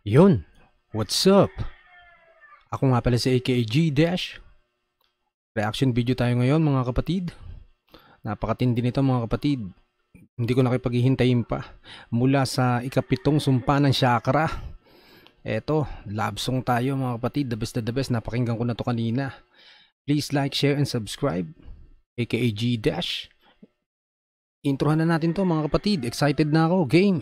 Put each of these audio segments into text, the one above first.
Yun, what's up? Ako nga pala si AKG Dash. Reaction video tayo ngayon mga kapatid. Napakatindi nito mga kapatid. Hindi ko nakipaghihintayin pa. Mula sa ikapitong sumpa ng chakra. Eto, love song tayo mga kapatid. The best the best. Napakinggan ko na to kanina. Please like, share, and subscribe. AKG Dash. Introhan na natin to mga kapatid. Excited na ako. Game.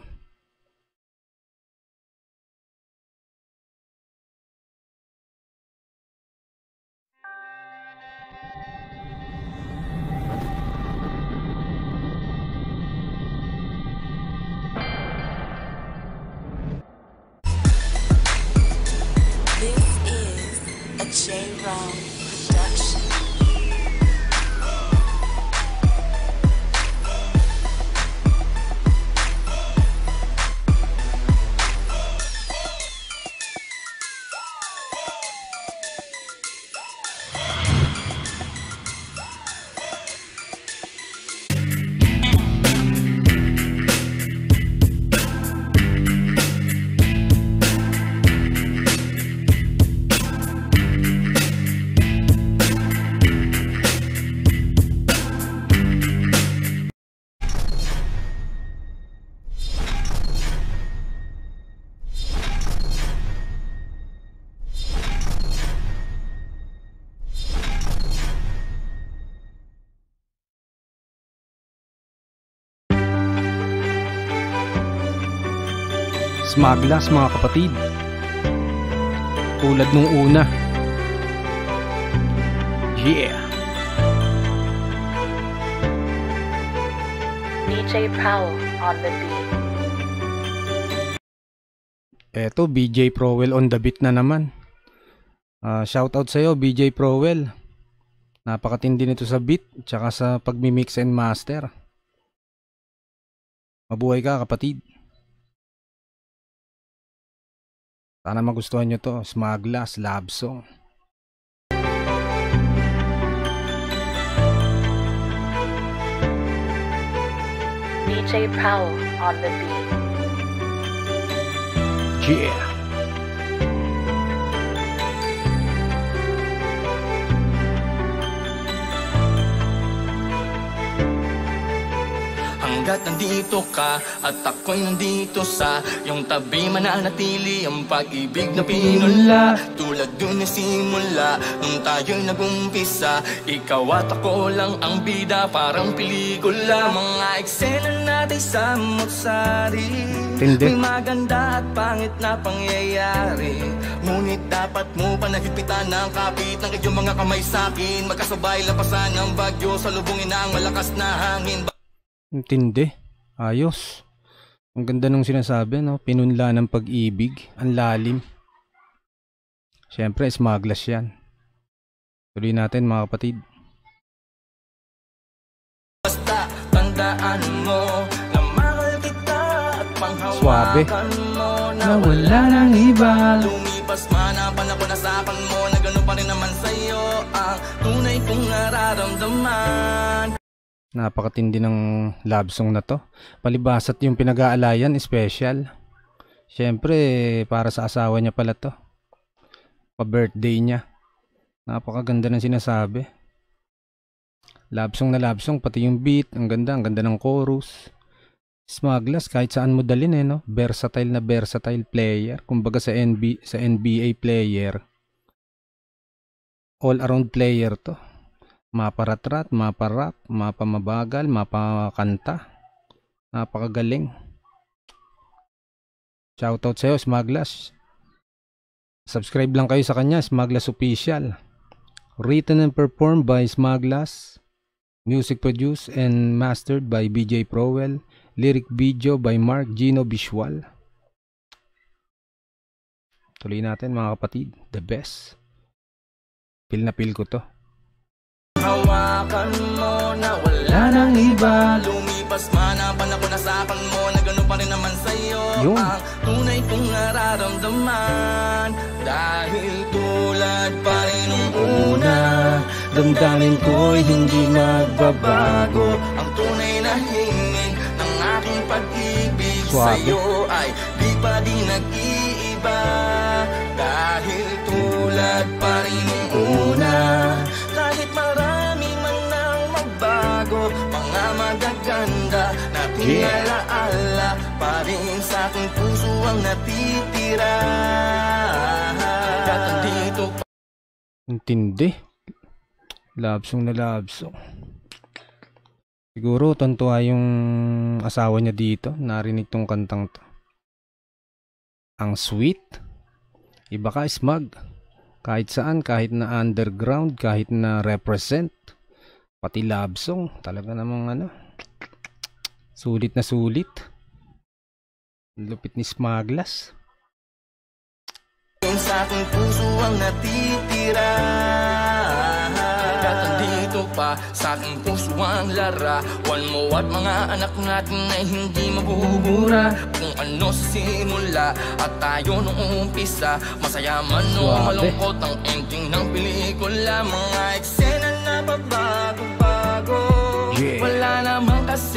Smaglas mga kapatid. Tulad nung una. Yeah. DJ Powell on the beat. Eto, BJ Prowell on the beat na naman. Ah, shoutout sa'yo, BJ Prowell. Napakatindi nito sa beat, tsaka sa pagmi-mix and master. Mabuhay ka kapatid. Sana magustuhan nyo to. Smaglas, love song. DJ Powell on the beat. Yeah. Hanggat nandito ka at ako'y nandito sa Yung tabi mananatili ang pag-ibig na pinula. Tulad dun na simula nung tayo'y nagumpisa Ikaw at ako lang ang bida parang pelikula. Mga eksena natin sa Motsari Tindi. May maganda at pangit na pangyayari. Ngunit dapat mo panagigpitan ng kapit ng iyong mga kamay sa'kin Magkasabay lapasan ng bagyo sa lubungin ng malakas na hangin Intindi. Ayos. Ang ganda nung sinasabi, no? Pinunla ng pag-ibig. Ang lalim. Siyempre, smaglas yan. Tuloy natin mga kapatid. Basta tandaan mo na mahal kita at panghawakan mo na wala nang iba. Lumipas man ang panahon mo na gano'n pa rin naman sa'yo ang tunay kong nararamdaman Napakatindi ng love song na to. Palibasat yung pinag-aalayan, special. Siyempre, para sa asawa niya pala to. Pa-birthday niya. Napakaganda ng sinasabi. Love song na love song, pati yung beat, ang ganda, ang ganda ng chorus. Smaglas, kahit saan mo dalhin eh, no? Versatile na versatile player. Kumbaga sa, NB, sa NBA player. All-around player to. Maparatrat, maparap, mapamabagal, mapakanta. Napakagaling. Shoutout sa'yo, Smaglas. Subscribe lang kayo sa kanya, Smaglas Official. Written and performed by Smaglas. Music produced and mastered by BJ Prowell. Lyric video by Mark Gino Visual. Tuloy natin mga kapatid. The best. Feel na feel ko to. Hawakan mo na wala nang iba Lumipas man ang panahon nasapan mo na gano'n pa rin naman sa'yo Yun. Ang tunay kong nararamdaman Dahil tulad pa rin nung una Damdamin ko'y hindi magbabago. Ang tunay na hingin ng aking pag-ibig Suwabe. sa'yo ay di pa di nag-iiba nag-iiba Dahil tulad pa rin Yeah. alaala Pa rin sa aking puso ang natitira At andito Intindi. Love na love. Siguro tontuwa yung asawa niya dito. Narinig tong kantang to. Ang sweet. Iba ka smug. Kahit saan, kahit na underground, kahit na represent. Pati love. Talaga namang ano. Sulit na sulit. Lupit ni Smaglas. Sa aking puso ang natitira At andito pa sa aking puso ang larawan mo At mga anak natin ay hindi mabubura Kung ano sa simula at tayo nung umpisa Masaya man o malungkot ang ending ng pelikula Mga eksena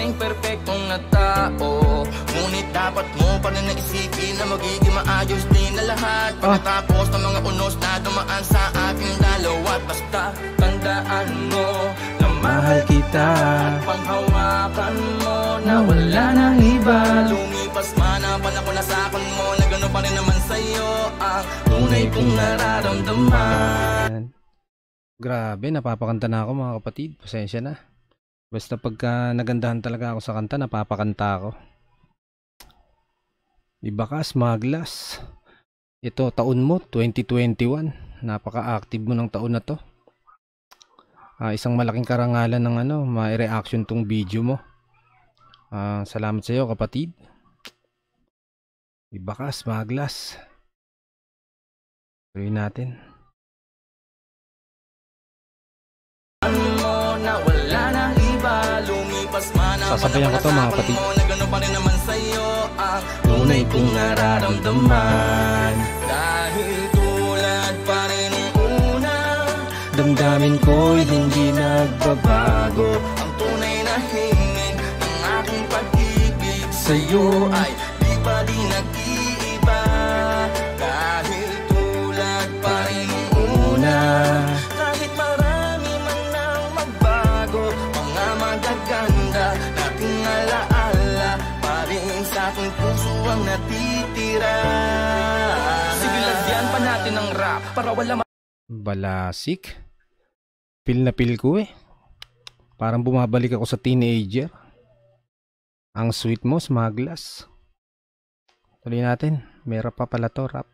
kasing perpektong na tao. Ngunit dapat mo pa rin naisipin na magiging maayos din na lahat. Pagkatapos ng mga unos na dumaan sa ating dalawa. Basta tandaan mo na mahal kita. At panghawakan mo na wala nang iba. Lumipas man ang panahon na sakon mo Na gano'n pa rin naman sa'yo ang tunay kong nararamdaman. Grabe, napapakanta na ako mga kapatid. Pasensya na. Basta pagka nagandahan talaga ako sa kanta, napapakanta ako. Iba ka, Smaglas. Ito, taon mo, 2021. Napaka-active mo ng taon na to. Ah, isang malaking karangalan ng ano, ma-reaction tong video mo. Ah, salamat sa iyo, kapatid. Iba ka, Smaglas. Tuloy natin. Sasabayan ko to, mga kapatid. tunay kong nararamdaman Dahil tulad pa rin una Damdamin ko'y hindi nagbabago Ang tunay na hingin ng aking pag-ibig sa'yo Ay Sige, lagyan pa natin ng rap Para wala Balasik. Feel na feel ko eh. Parang bumabalik ako sa teenager. Ang sweet mo, Smaglas. Tuloy natin. Rap pa pala to, rap.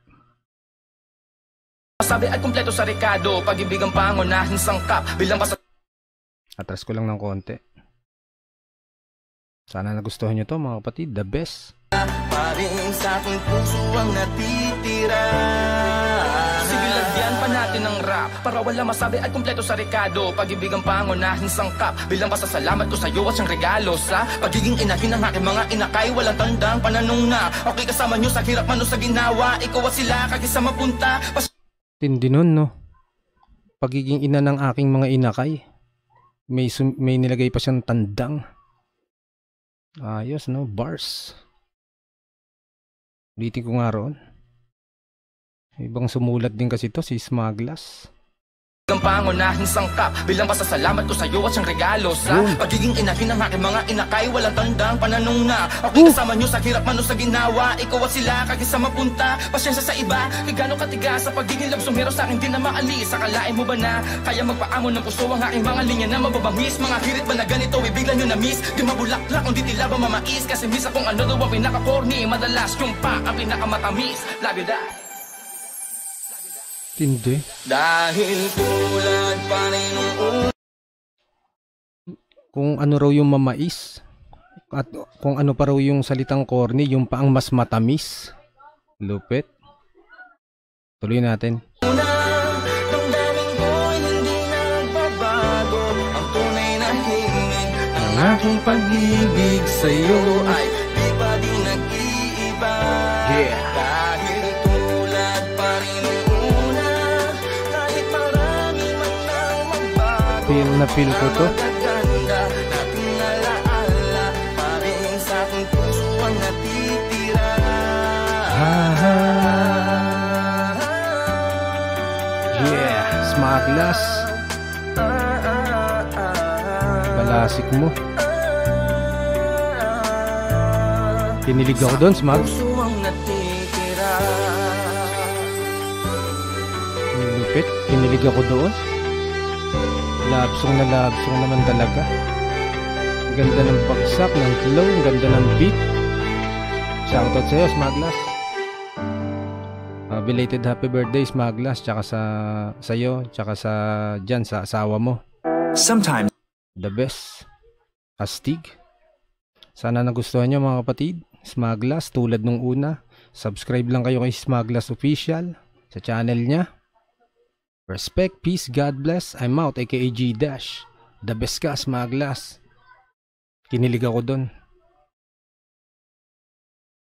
Sabi ay kumpleto sa Ricardo Pag-ibig ang pangunahin sangkap Bilang basta Atras ko lang ng konti. Sana nagustuhan nyo to mga kapatid. The best. Pa rin sa aking puso ang natitira Sige, lagyan pa natin ng rap Para wala masabi ay kumpleto sa Ricardo Pag-ibig ang pangunahin sangkap Bilang pasasalamat ko sa iyo at siyang regalo Sa pagiging inahin ng aking mga inakay Walang tandang pananong na Okay kasama nyo sa hirap man o sa ginawa Ikaw at sila kagisa mapunta Pas Tindi nun, no? Pagiging ina ng aking mga inakay. May, sum- may nilagay pa siyang tandang. Ayos, no? Bars. Ulitin ko nga roon. Ibang sumulat din kasi to, si Smaglas. Ang pangunahin sangkap Bilang pasasalamat ko sa iyo at siyang regalo Sa pagiging inahin ng aking mga inakay Walang tandang pananong na. Okay kasama nyo sa hirap man o sa ginawa Ikaw at sila kagisa mapunta. Pasyensya sa iba Kay gano'ng katigas Sa pagiging love sumero sa akin di na maalis. Akalain mo ba na Kaya magpaamon ng puso ang aking mga linya na mababangis? Mga hirit ba na ganito ibigla nyo na miss Di mabulaklak kung di tila ba mamais? Kasi miss akong ano daw ang pinaka-corny Madalas yung pa ang pinakamatamis. Love you that Tindi. Dahil tulad pa rin nung Kung ano raw yung mamais. At kung ano pa raw yung salitang corny, yung paang mas matamis. Lupit. Tuloy natin. Ang aking pag-ibig sa'yo Ay di pa di nag-iiba Yeah. feel na feel ko to. Yeah, smartlass Balasik mo. Tinilig ako doon, smart. Nilupit, tinilig ako doon. Labsong na labsong naman talaga. Ganda ng bagsak, ng flow, ganda ng beat. Shoutout sa'yo, Smaglas. Uh, belated happy birthday, Smaglas, tsaka sa sa'yo, tsaka sa dyan, sa asawa mo. Sometimes The best. Astig. Sana nagustuhan nyo mga kapatid. Smaglas, tulad nung una. Subscribe lang kayo kay Smaglas Official sa channel niya. Respect, peace, God bless. I'm out, aka G Dash. The best ka, Smaglas. Kinilig ako doon.